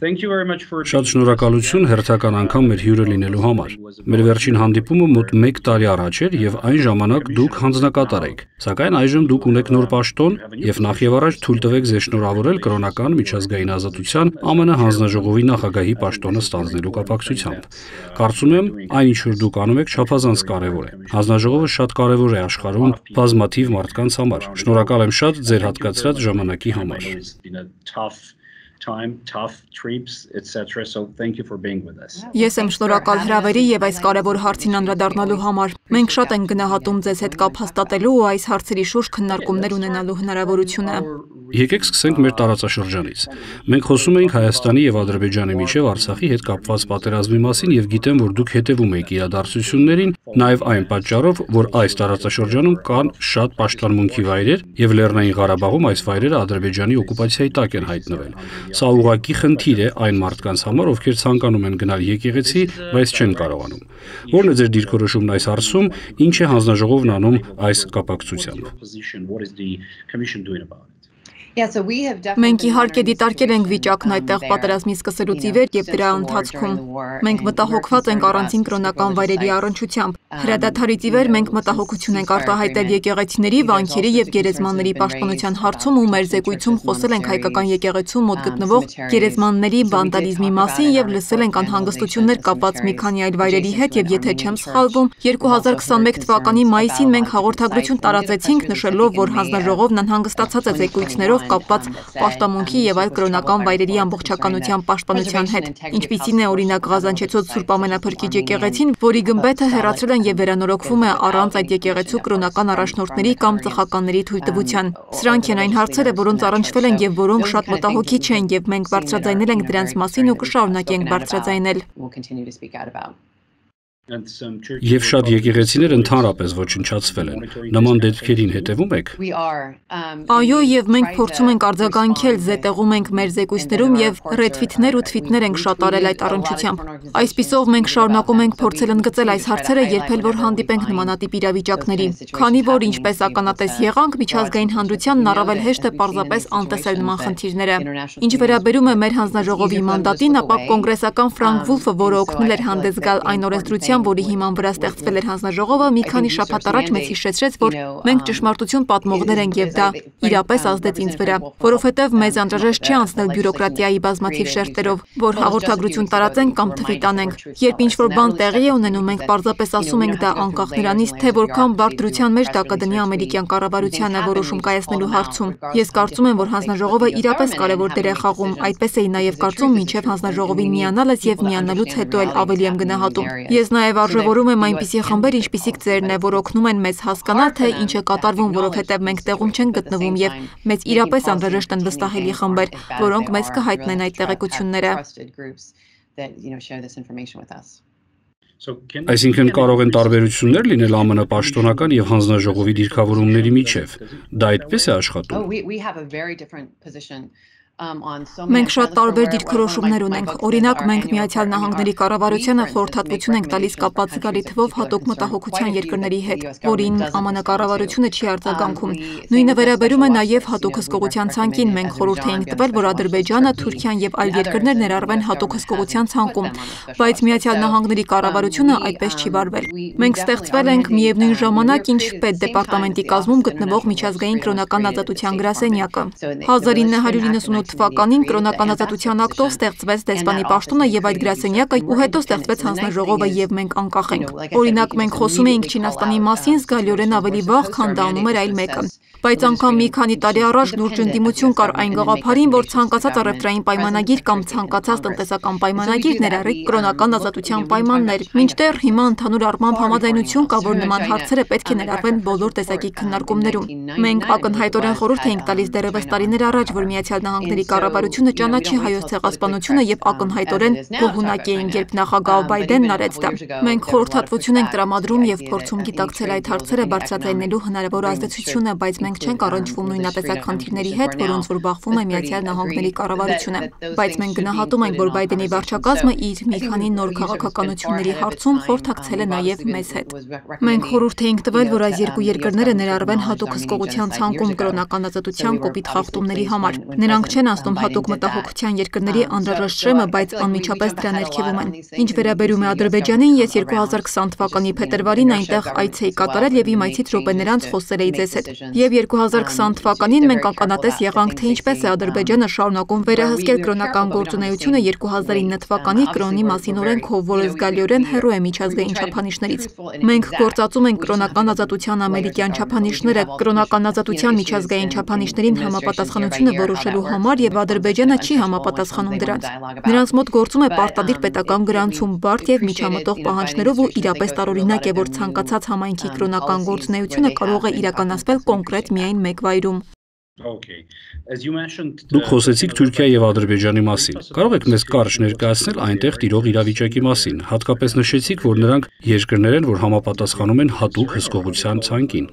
Շատ շնորհակալություն հերթական անգամ մեր հյուրը լինելու համար։ Մեր վերջին հանդիպումը մոտ 1 տարի առաջ էր եւ այն ժամանակ դուք հանձնակատար եք։ Սակայն այժմ դուք ունեք նոր պաշտոն եւ նախ եւ առաջ թույլ տվեք ձեզ շնորհավորել կրոնական միջազգային ազատության ԱՄՆ հանձնաժողովի նախագահի պաշտոնը ստանձնելու կապակցությամբ։ Կարծում եմ, այն ինչ որ դուք անում եք չափազանց կարեւոր է։ Հանձնաժողովը շատ կարեւոր է աշխարհում բազմաթիվ մարդկանց համար։ Շնորհակալ եմ շատ ձեր հատկացրած ժամանակի համար time, tough trips, etc. So thank you for being with us. Ես եմ շնորհակալ հրավերի եւ այս կարևոր հարցին անդրադառնալու համար։ Մենք շատ ենք գնահատում ձեզ հետ կապ հաստատելու ու այս հարցերի շուրջ քննարկումներ ունենալու հնարավորությունը։ Եկեք սկսենք մեր տարածաշրջանից։ Մենք խոսում ենք Հայաստանի եւ Ադրբեջանի միջև Արցախի հետ կապված պատերազմի մասին եւ գիտեմ, որ դուք հետևում եք իրադարձություններին, նաեւ այն պատճառով, որ այս տարածաշրջանում կան շատ պաշտպանմունքի վայրեր եւ Լեռնային Ղարաբաղում այս վայրերը Ադրբեջանի օկուպացիայի տակ են հայտնվել։ Սա ուղղակի խնդիր է այն մարդկանց համար, ովքեր ցանկանում են գնալ եկեղեցի, բայց չեն կարողանում։ Ո՞րն է ձեր դիրքորոշումն այս հարցում, ինչ է հանձնաժողովն անում այս կապակցությամբ։ Մենք իհարկե դիտարկել ենք վիճակն այդտեղ պատերազմի սկսելուց ի վեր եւ դրա ընթացքում։ Մենք մտահոգված ենք առանցին կրոնական վայրերի առնչությամբ։ Հրադադարից ի վեր մենք մտահոգություն ենք արտահայտել եկեղեցիների, վանքերի եւ գերեզմանների պաշտպանության հարցում ու մեր զեկույցում խոսել ենք հայկական եկեղեցու մոտ գտնվող գերեզմանների վանդալիզմի մասին եւ լսել ենք անհանգստություններ կապված մի քանի այլ վայրերի հետ եւ եթե չեմ սխալվում 2021 թվականի մայիսին մենք հաղորդագրություն տարածեցինք նշելով, որ հանձնաժողովն անհանգստացած է զեկույցներով կապված պաշտամունքի եւ այլ կրոնական վայրերի ամբողջականության պաշտպանության հետ։ Ինչպիսին է օրինակ Ղազանչեցոց Սուրբ Ամենափրկիչ եկեղեցին, որի գմբեթը հերացել են եւ վերանորոգվում է առանց այդ եկեղեցու կրոնական առաջնորդների կամ ծխականների թույլտվության։ Սրանք են այն հարցերը, որոնց առնչվել են եւ որոնք շատ մտահոգիչ են եւ մենք բարձրաձայնել ենք դրանց մասին ու կշարունակենք բարձրաձայնել։ Եվ շատ եկեղեցիներ ընդհանրապես ոչնչացվել են։ Նման դեպքերին հետևում եք։ Այո, եւ մենք փորձում ենք արձագանքել, զետեղում ենք մեր զեկույցներում եւ ռեթվիթներ ու թվիթներ ենք շատ արել այդ առնչությամբ։ Այսպիսով մենք շարունակում ենք փորձել ընդգծել այս հարցերը, երբել որ հանդիպենք նմանատիպ իրավիճակների։ Քանի որ ինչպես ականատես եղանք, միջազգային հանրությանն առավել հեշտ է պարզապես անտեսել նման խնդիրները։ Ինչ վերաբերում է մեր հանձնաժողովի մանդատին, ապա կոնգրեսական Ֆրանկ Վուլֆը, որը օգնել էր հանդես գալ այն օրենսդրության Կոալիցիան, որի հիման վրա ստեղծվել էր հանձնաժողովը, մի քանի շաբաթ առաջ մեզ հիշեցրեց, որ մենք ճշմարտություն պատմողներ ենք եւ դա իրապես ազդեց ինձ վրա, որովհետեւ մեզ անհրաժեշտ չի անցնել բյուրոկրատիայի բազմաթիվ շերտերով, որ հաղորդագրություն տարածենք կամ թվիտ անենք։ Երբ ինչ-որ բան տեղի է ունենում, մենք պարզապես ասում ենք դա անկախ նրանից, թե որքան բարդ դրության մեջ դա կդնի ամերիկյան կառավարությանը որոշում կայացնելու հարցում։ Ես կարծում եմ, որ հանձնաժողովը իրապես կարևոր դեր է խաղում, այդպես էի նաև կարծում մինչև հանձնաժողովին միանալս եւ միանալուց հետո էլ ավելի եմ գնահատում։ Ես նաև Նաև արժևորում եմ այնպիսի խմբեր, ինչպիսիք ձերն է, որ օգնում են մեզ հասկանալ, թե ինչ է կատարվում, որովհետև մենք տեղում չենք գտնվում եւ մեզ իրապես անհրաժեշտ են վստահելի խմբեր, որոնք մեզ կհայտնեն այդ տեղեկությունները։ Այսինքն կարող են տարբերություններ լինել ԱՄՆ պաշտոնական եւ հանձնաժողովի դիրքավորումների միջև։ Դա այդպես է աշխատում։ Մենք շատ տարբեր դիրքորոշումներ ունենք։ Օրինակ, մենք Միացյալ Նահանգների կառավարությանը խորհրդատվություն ենք տալիս կապված զգալի թվով հատուկ մտահոգության երկրների հետ, որին ԱՄՆ կառավարությունը չի արձագանքում։ Նույնը վերաբերում է նաև հատուկ հսկողության ցանկին։ Մենք խորհուրդ էինք տվել, որ Ադրբեջանը, Թուրքիան եւ այլ երկրներ ներառվեն հատուկ հսկողության ցանկում, բայց Միացյալ Նահանգների կառավարությունը այդպես չի վարվել։ Մենք ստեղծվել ենք միևնույն ժամանակ, ինչ պետդեպարտամենտի կազմում գտնվող միջազգային կրոնական ազատության գրասենյակը։ 1998 թվականին կրոնական ազատության ակտով ստեղծվեց դեսպանի պաշտոնը եւ այդ գրասենյակը ու հետո ստեղծվեց հանձնաժողովը եւ մենք անկախ ենք։ Օրինակ մենք խոսում էինք Չինաստանի մասին զգալիորեն ավելի վաղ, քան դա անում էր այլ մեկը։ Բայց անգամ մի քանի տարի առաջ լուրջ ընդդիմություն կար այն գաղափարին, որ ցանկացած առևտրային պայմանագիր կամ ցանկացած տնտեսական պայմանագիր ներառի կրոնական ազատության պայմաններ։ Մինչդեռ հիմա ընդհանուր առմամբ համաձայնություն կա, որ նման հարցերը պետք է ներառվեն բոլոր տեսակի քննարկումներում։ Մենք ակնհայտորեն խորհուրդ էինք տալիս դեռևս տարիներ առաջ, որ Միացյալ Նահանգների կառավարությունը ճանաչի հայոց ցեղասպանությունը եւ ակնհայտորեն գոհունակ էին, երբ նախագահ Բայդենն արեց դա։ Մենք խորհրդատվություն ենք տրամադրում եւ փորձում գիտակցել այդ հարցերը բարձրաձայնելու հնարավոր ազդեցությունը, բայց մենք չենք առնչվում նույնատեսակ խնդիրների հետ, որոնց որ բախվում է Միացյալ Նահանգների կառավարությունը, բայց մենք գնահատում ենք, որ Բայդենի վարչակազմը իր մի քանի նոր քաղաքականությունների հարցում խորհրդակցել է նաև մեզ հետ։ Մենք խորհուրդ էինք տվել, որ այս երկու երկրները ներառվեն հատուկ հսկողության ցանկում կրոնական ազատության կոպիտ խախտումների համար։ Նրանք չեն անցնում հատուկ մտահոգության երկրների անհրաժեշտ շրեմը, բայց անմիջապես դրա ներքևում են։ Ինչ վերաբերում է Ադրբեջանին, ես 2020 թվականի փետրվարին այնտեղ այց էի կատարել եւ իմ այցից րոպեներանց խոսել էի ձեզ հետ։ Եվ 2020 թվականին մենք ականատես եղանք, թե ինչպես է Ադրբեջանը շարունակում վերահսկել կրոնական գործունեությունը 2009 թվականի կրոնի մասին օրենքով, որը զգալիորեն հեռու է միջազգային չափանիշներից։ Մենք գործածում ենք կրոնական ազատության ամերիկյան չափանիշները, կրոնական ազատության միջազգային չափանիշներին համապատասխանությունը որոշելու համար եւ Ադրբեջանը չի համապատասխանում դրանց։ Նրանց մոտ գործում է պարտադիր պետական գրանցում բարդ եւ միջամտող պահանջներով ու իրապես տարօրինակ է, որ ցանկացած համայնքի կրոնական գործունեությունը կարող է իրականացվել կոնկրետ միայն մեկ վայրում։ Դուք խոսեցիք Թուրքիա եւ Ադրբեջանի մասին։ Կարող եք մեզ կարճ ներկայացնել այնտեղ տիրող իրավիճակի մասին։ Հատկապես նշեցիք, որ նրանք երկրներ են, որ համապատասխանում են հատուկ հսկողության ցանկին։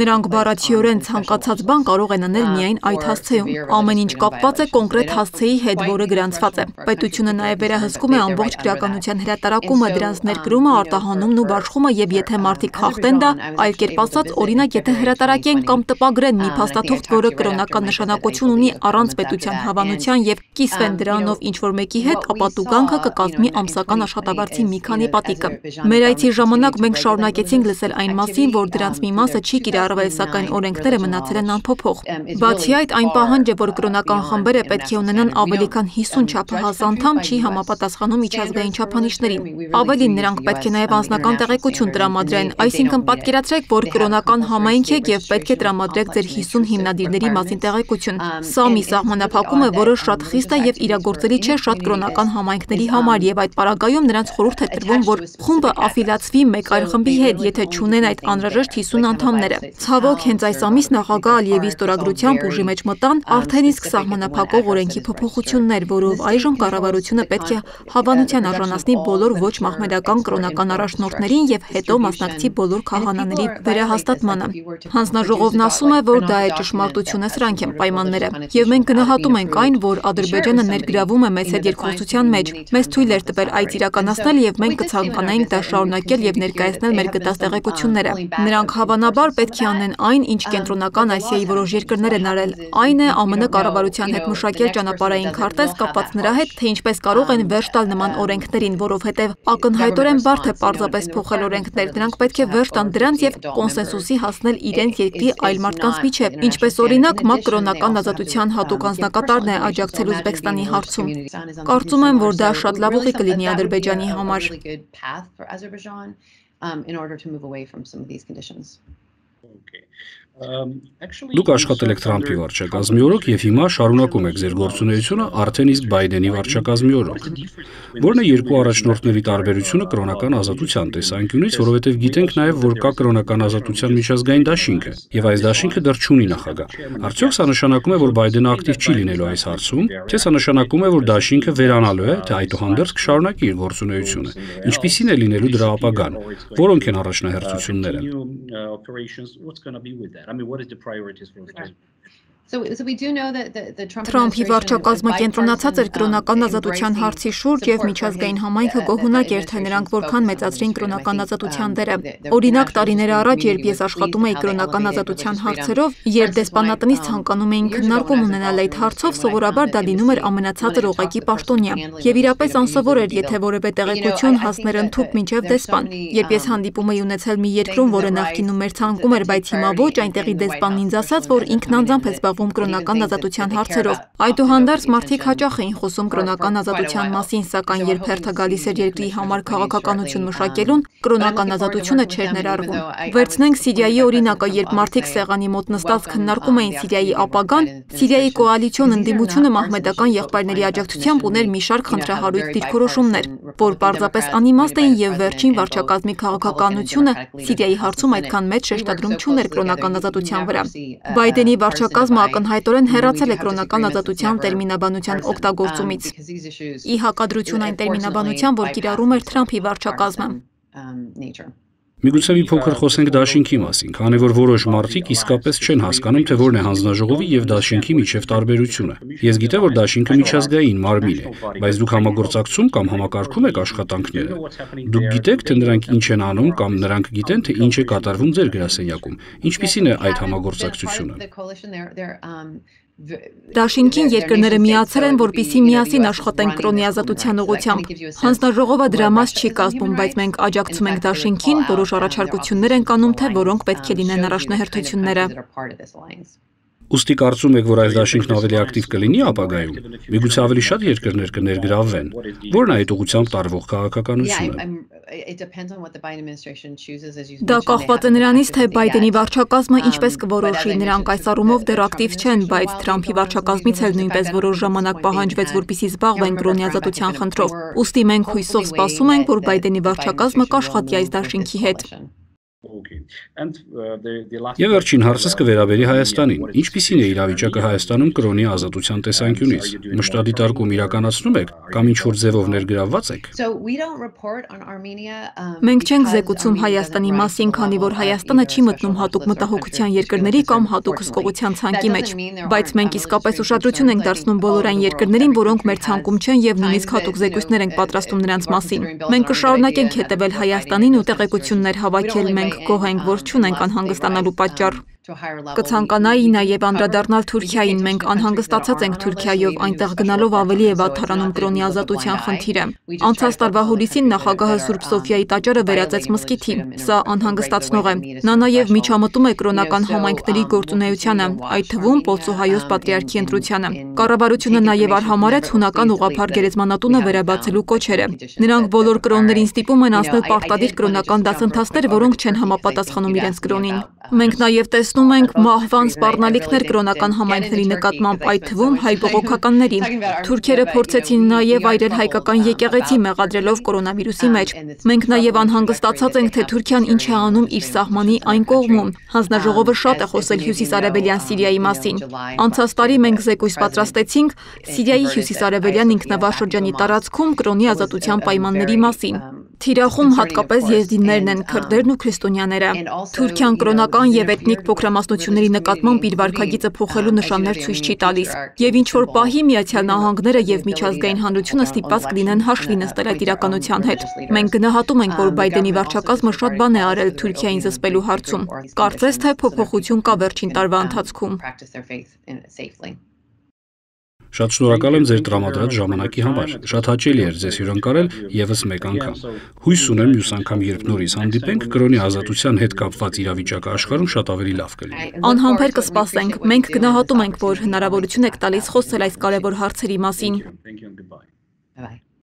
Նրանք բառացիորեն ցանկացած բան կարող են անել միայն այդ հասցեում։ Ամեն ինչ կապված է կոնկրետ հասցեի հետ, որը գրանցված է։ Պետությունը նաև վերահսկում է ամբողջ քրեականության հրատարակումը, դրանց ներկրումը, արտահանումն ու բաշխումը, եւ եթե մարդիկ խախտեն դա, այլ կերպ ասած, օրինակ, եթե հրատարակեն կամ տպագրեն մի փաստաթուղթ, որը կրոնական նշանակություն ունի առանց պետության հավանության եւ կիսվեն դրանով ինչ որ մեկի հետ, ապա տուգանքը կկազմի ամսական աշխատավարձի մի քանի պատիկը։ Մեր այցի ժամանակ մենք շարունակեցինք լսել այն մասին, որ դրանց մի մասը չի կիրառվել, սակայն օրենքները մնացել են անփոփոխ։ Բացի այդ, այն պահանջը, որ կրոնական խմբերը պետք է ունենան ավելի քան 50 չափահաս անդամ, չի համապատասխանում միջազգային չափանիշներին։ Ավելին, նրանք պետք է նաև անձնական տեղեկություն տրամադրեն, այսինքն պատկերացրեք, որ կրոնական համայնք եք եւ պետք է տրամադրեք ձեր 50 հիմնադիրների մասին տեղեկություն։ Սա մի սահմանափակում է, որը շատ խիստ է եւ իրագործելի չէ շատ կրոնական համայնքների համար եւ այդ պարագայում նրանց խորհուրդ է տրվում, որ խումբը աֆիլացվի մեկ այլ խմբի հետ, եթե չունեն այդ անհրաժեշտ 50 անդամները։ Ցավոք, հենց այս ամիս նախագահ Ալիևի ստորագրությամբ ուժի մեջ մտան արդեն իսկ սահմանափակող օրենքի փոփոխություններ, որով այժմ կառավարությունը պետք է հավանության արժանացնի բոլոր ոչ մահմեդական կրոնական առաջնորդներին եւ հետո մասնակցի բոլոր քահանաների վերահաստատմանը։ Հանձնաժողովն ասում է, որ դա է ճշմարտությունը, սրանք են պայմանները։ Եվ մենք գնահատում ենք այն, որ Ադրբեջանը ներգրավում է մեծ հետ երկխոսության մեջ։ Մեզ թույլ էր տվել այդ իրականացնել եւ մենք կցանկանայինք դա շարունակել եւ ներկայացնել մեր գտած տեղեկությունները։ Նրանք հավանաբար պետք է անեն այն, ինչ կենտրոնական Ասիայի որոշ երկրներ են արել։ Այն է ԱՄՆ կառավարության հետ մշակել ճանապարհային քարտեզ կապված նրա հետ, թե ինչպես կարող են վերջ տալ նման օրենքներին, որովհետև ակնհայտորեն բարդ է պարզապես փոխել օրենքներ։ Դրանք պետք է վերջ տան դրանց եւ կոնսենսուսի հասնել իրենց երկրի այլ մարդկանց միջև, ինչպես օրինակ ՄԱԿ կրոնական ազատության հատուկ անձնակատարն է աջակցել Ուզբեկստանի հարցում։ Կարծում եմ, որ դա շատ լավ ուղի կլինի Ադրբեջանի համար um, in order to move away from some of these conditions. Okay. Դուք աշխատել եք Թրամփի վարչակազմի օրոք եւ հիմա շարունակում եք ձեր գործունեությունը արդեն իսկ Բայդենի վարչակազմի օրոք։ Որն է երկու առաջնորդների տարբերությունը կրոնական ազատության տեսանկյունից, որովհետեւ գիտենք նաեւ, որ կա կրոնական ազատության միջազգային դաշինքը եւ այս դաշինքը դեռ չունի նախագահ։ Արդյոք սա նշանակում է, որ Բայդենը ակտիվ չի լինելու այս հարցում, թե սա նշանակում է, որ դաշինքը վերանալու է, թե այդուհանդերձ կշարունակի իր գործունեությունը։ Ինչպիսին է լինելու դրա ապագան։ Որոնք են առաջնահերթությունները։ I mean, what is the priorities for the Թրամփի վարչակազմը կենտրոնացած էր կրոնական ազատության հարցի շուրջ եւ միջազգային համայնքը գոհունակ էր, թե նրանք որքան մեծացրին կրոնական ազատության դերը։ Օրինակ տարիներ առաջ, երբ ես աշխատում էի կրոնական ազատության հարցերով, երբ դեսպանատնից ցանկանում էին քննարկում ունենալ այդ հարցով, սովորաբար դա լինում էր ամենացածր օղակի պաշտոնյա։ Եվ իրապես անսովոր էր, եթե որևէ տեղեկություն հասներ ընդཐུպ մինչև դեսպան։ Երբ ես հանդիպում էի ունեցել մի երկրում, որը նախկինում մեր ցանկում էր, բայց հիմա ոչ, այնտեղի դեսպանն ինձ ասաց, որ ինքն անձամբ է զբաղվում զբաղվում կրոնական ազատության հարցերով։ Այդուհանդերձ մարդիկ հաճախ էին խոսում կրոնական ազատության մասին, սակայն երբ հերթը գալիս էր երկրի համար քաղաքականություն մշակելուն, կրոնական ազատությունը չէր ներառվում։ Վերցնենք Սիրիայի օրինակը, երբ մարդիկ սեղանի մոտ նստած քննարկում էին Սիրիայի ապագան, Սիրիայի կոալիցիոն ընդդիմությունը մահմեդական եղբայրների աջակցությամբ ուներ մի շարք խնդրահարույց դիրքորոշումներ, որ պարզապես անիմաստ էին եւ վերջին վարչակազմի քաղաքականությունը Սիրիայի հարցում այդքան մեծ շեշտադրում չուներ կրոնական ազատության վրա։ Բայդենի վարչակազմը ակնհայտորեն հեռացել է կրոնական ազատության տերմինաբանության օգտագործումից։ Ի հակադրություն այն տերմինաբանության, որ կիրառում էր Թրամփի վարչակազմը։ Միգուցե մի փոքր խոսենք դաշինքի մասին, քանի որ որոշ մարդիկ իսկապես չեն հասկանում, թե որն է հանձնաժողովի եւ դաշինքի միջև տարբերությունը։ Ես գիտեմ, որ դաշինքը միջազգային մարմին է, բայց դուք համագործակցում կամ համակարգում եք աշխատանքները։ Դուք գիտեք, թե նրանք ինչ են անում կամ նրանք գիտեն, թե ինչ է կատարվում ձեր գրասենյակում։ Ինչպիսին է այդ համագործակցությունը։ Դաշինքին երկրները միացել են, որպիսի միասին աշխատեն կրոնի ազատության ուղղությամբ։ Հանձնաժողովը դրա մաս չի կազմում, բայց մենք աջակցում ենք Դաշինքին, որոշ առաջարկություններ են կանում, թե որոնք պետք է լինեն առաջնահերթությունները։ Ոստի կարծում եք, որ այս դաշինքն ավելի ակտիվ կլինի ապագայում։ Միգուցե ավելի շատ երկրներ կներգրավվեն։ Որն է այդ ուղղությամբ տարվող քաղաքականությունը։ Դա կախված է նրանից, թե Բայդենի վարչակազմը ինչպես կորոշի։ Նրանք այս առումով դեռ ակտիվ չեն, բայց Թրամփի վարչակազմից էլ նույնպես որոշ ժամանակ պահանջվեց, որպեսզի զբաղվեն կրոնի ազատության խնդրով։ Ոստի մենք հույսով սպասում ենք, որ Բայդենի վարչակազմը կաշխատի այս դաշինքի հետ։ Եվ վերջին հարցս կվերաբերի Հայաստանին։ Ինչպիսին է իրավիճակը Հայաստանում կրոնի ազատության տեսանկյունից։ Մշտադիտարկում իրականացնում եք կամ ինչ որ ձևով ներգրավված եք։ Մենք չենք զեկուցում Հայաստանի մասին, քանի որ Հայաստանը չի մտնում հատուկ մտահոգության երկրների կամ հատուկ հսկողության ցանկի մեջ, բայց մենք իսկապես ուշադրություն ենք դարձնում բոլոր այն երկրներին, որոնք մեր ցանկում չեն եւ նույնիսկ հատուկ զեկույցներ ենք պատրաստում նրանց մասին։ Մենք կշարունակենք հետևել Հայաստանին ու տեղեկություններ հավաքել մենք մենք գոհ ենք, որ չունենք անհանգստանալու պատճառ։ Կցանկանայի նաև անդրադառնալ Թուրքիային։ Մենք անհանգստացած ենք Թուրքիայով, այնտեղ գնալով ավելի է վատթարանում կրոնի ազատության խնդիրը։ Անցած տարվա հուլիսին նախագահը Սուրբ Սոֆիայի տաճարը վերածեց մզկիթի։ Սա անհանգստացնող է։ Նա նաև միջամտում է կրոնական համայնքների գործունեությանը, այդ թվում Պոլսոհայոս պատրիարքի ընտրությանը։ Կառավարությունը նաև արհամարեց հունական ուղափառ գերեզմանատունը վերաբացելու կոչերը։ Նրանք բոլոր կրոններին ստիպում են անցնել պարտադիր կրոնական դասընթացներ, որոնք չեն համապատասխանում իրենց կրոնին։ Մենք նաև տեսնում ենք մահվան սպառնալիքներ կրոնական համայնքների նկատմամբ, այդ թվում հայ բողոքականների։ Թուրքերը փորձեցին նաև այրել հայկական եկեղեցի մեղադրելով կորոնավիրուսի մեջ։ Մենք նաև անհանգստացած ենք, թե Թուրքիան ինչ է անում իր սահմանի այն կողմում։ Հանձնաժողովը շատ է խոսել հյուսիսարևելյան Սիրիայի մասին։ Անցած տարի մենք զեկույց պատրաստեցինք Սիրիայի հյուսիսարևելյան ինքնավար շրջանի տարածքում կրոնի ազատության պայմանների մասին։ Թիրախում հատկապես եզդիներն են, քրդերն ու քրիստոնյաները։ Թուրքիան կրոնական եւ էթնիկ փոքրամասնությունների նկատմամբ իր վարկագիծը փոխելու նշաններ ցույց չի տալիս։ Եվ ինչ որ պահի Միացյալ Նահանգները եւ միջազգային հանրությունը ստիպված կլինեն հաշվի նստել այդ իրականության հետ։ Մենք գնահատում ենք, որ Բայդենի վարչակազմը շատ բան է արել Թուրքիային զսպելու հարցում։ Կարծես թե փոփոխություն կա վերջին տարվա ընթացքում։ Շատ շնորհակալ եմ ձեր տրամադրած ժամանակի համար։ Շատ հաճելի էր ձեզ հյուրընկալել եւս մեկ անգամ։ Հույս ունեմ մյուս անգամ երբ նորից հանդիպենք, կրոնի ազատության հետ կապված իրավիճակը աշխարհում շատ ավելի լավ կլինի։ Անհամբեր կսպասենք։ Մենք գնահատում ենք, որ հնարավորություն եք տալիս խոսել այս կարևոր հարցերի մասին։